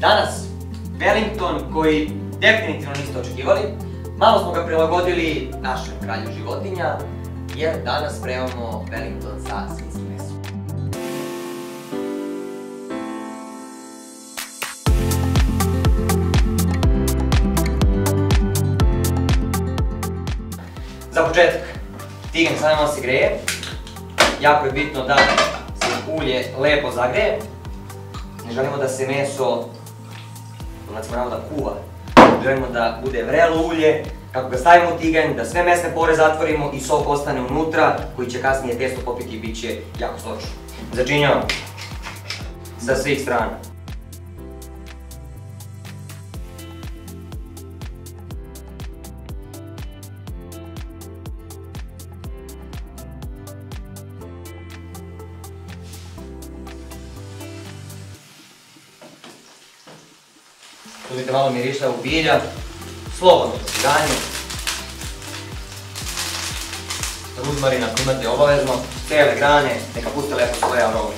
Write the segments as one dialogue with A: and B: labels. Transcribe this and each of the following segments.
A: Danas, Wellington koji definitivno niste očekivali, malo smo ga prilagodili našem kralju životinja, jer danas spremamo Wellington sa svinskim mesom. Za početak, tigen samo se greje. Jako je bitno da se ulje lepo zagreje. Ne želimo da se meso, znači moramo da kuva. Želimo da bude vrelo ulje, kako ga stavimo u tiganj, da sve mesne pore zatvorimo i sok ostane unutra, koji će kasnije testo popiti i bit će jako sočno. Začinjamo sa svih strana. Uzmite malo miriša u bilja, slobodno posiganje. Ruzmarin ako imate obavezno, cele grane, neka puste lepo svoje arome.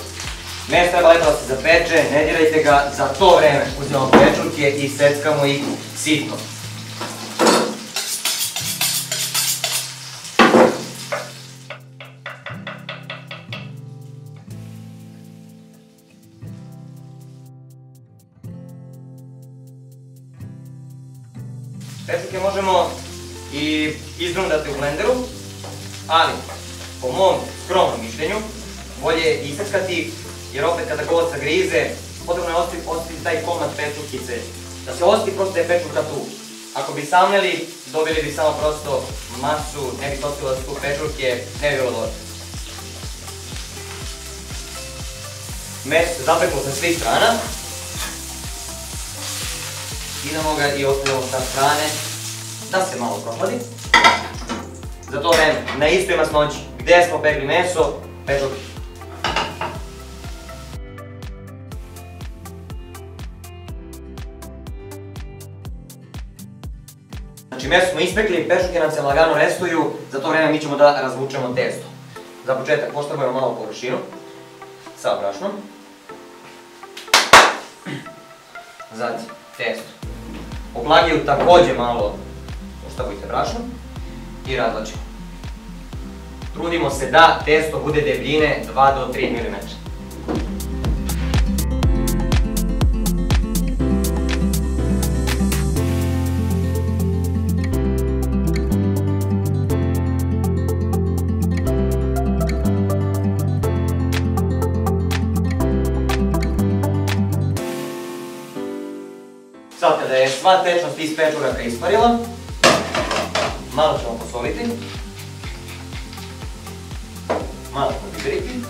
A: Meso treba lepo da se zapeče, ne dirajte ga, za to vreme uzimamo pečurke i seckamo ih sitno. Pečurke možemo i izrundati u blenderu, ali po mom skromnom mišljenju bolje je iseckati jer opet kada god grize potrebno je ostaviti, taj komad pečurkice da se osjeti prosto da je pečurka tu. Ako bi samljeli, dobili bi samo prosto masu, ne bi su tu pečurke, ne bi bilo dobro. Meso se zapeklo sa svih strana. Idemo ga i ostavljamo sa strane da se malo prohladi. Za to vreme, na istoj masnoći, gdje smo pekli meso, pečurke. Znači meso smo ispekli, pečurke nam se lagano restuju, za to vreme mi ćemo da razvučemo testo. Za početak poštrbujemo malo površinu sa brašnom. Zatim testo. Po plagiju takođe malo oštavujte brašnom i razlačimo. Trudimo se da testo bude debljine 2 do 3 mm. Sad kada je sva tečnost iz pečuraka isparila, malo ćemo posoliti, malo pobiberiti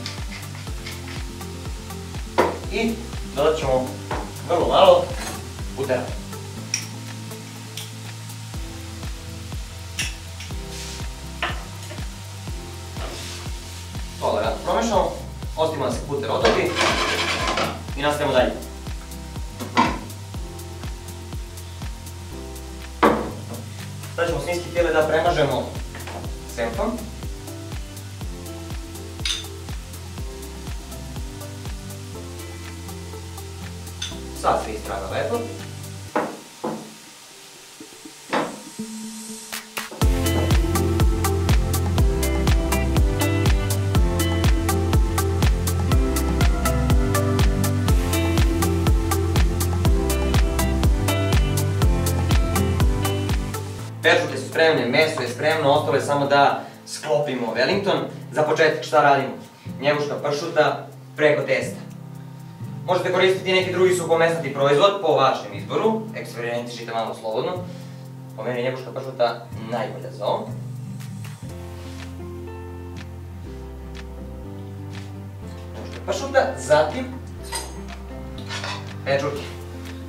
A: i dodat ćemo vrlo malo putera. To da promešamo, ostavimo da se puter otopi i nastavimo dalje. Svinjski file da premažemo senfom. Sa svih strana lepo. Spremne, meso je spremno, ostalo je samo da sklopimo Wellington. Za početak šta radimo? Njeguška pršuta preko testa. Možete koristiti neki drugi suhomesnati proizvod po vašem izboru, eksperimentišite malo slobodno. Po meni je njeguška pršuta najbolja za ovo. Njeguška pršuta, zatim pečurke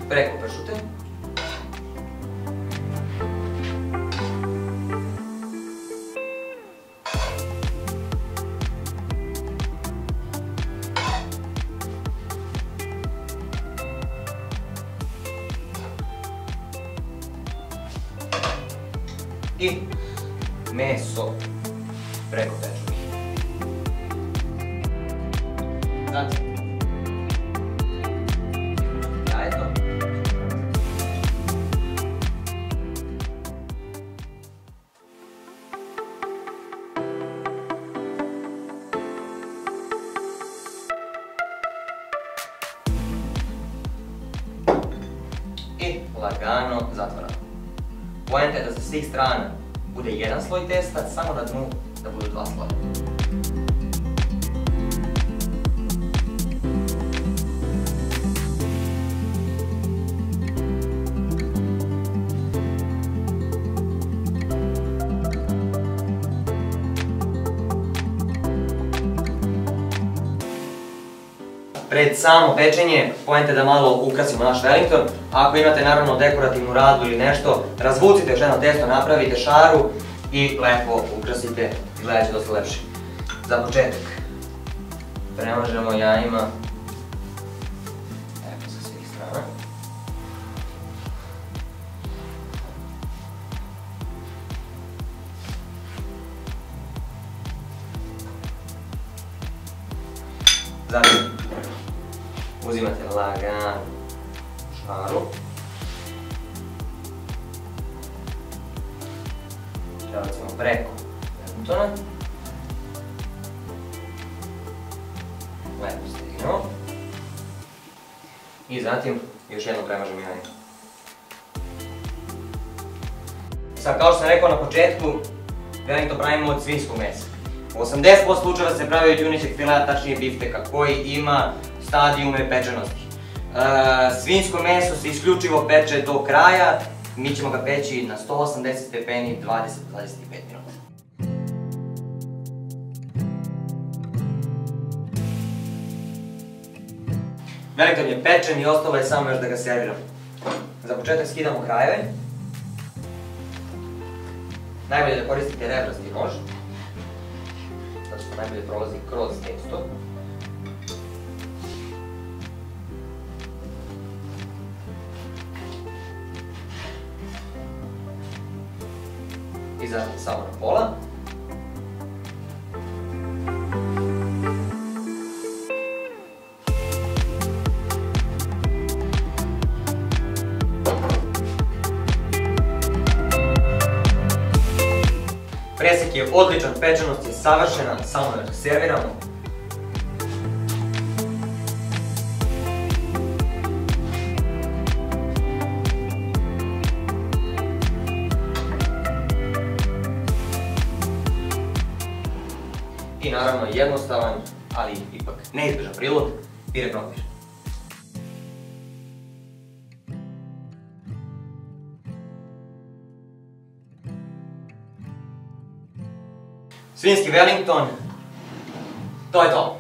A: preko pršute. e messo. Prego per Grazie. Ecco. lagano, esatto, Poenta je da sa svih strana bude jedan sloj testa, samo na dnu da budu dva sloja. Pred samo pečenje, pojente da malo ukrasimo naš Wellington. Ako imate naravno dekorativnu radu ili nešto, razvucite jedno testo, napravite šaru i lepo ukrasite, izgledat će dosta lepše. Za početak, premažemo jajima, sa svih strana. Zatim, uzimate lagan šaru. Prebacimo preko Edmontona. Lepo stignemo. I zatim još jednom premažemo jaje. Sad, kao što sam rekao na početku, Wellington pravimo od svinskog mesa. U 80% slučajeva se pravi od junećeg fileta, tačnije bifteka, koji ima stadijume pečenosti. E, svinsko meso se isključivo peče do kraja, mi ćemo ga peći na 180 stepeni 20-25 minuta. Wellington je pečen i ostalo je samo još da ga serviramo. Za početak skidamo krajeve. Najbolje da koristite rebrasti nož. Zato što najbolje prolazi kroz testo. I zatim samo na pola. Presek je odličan, pečenost je savršena, samo da serviramo. I naravno jednostavan, ali ipak neizbježan prilog, pire krompir. Svinski Wellington, to je to.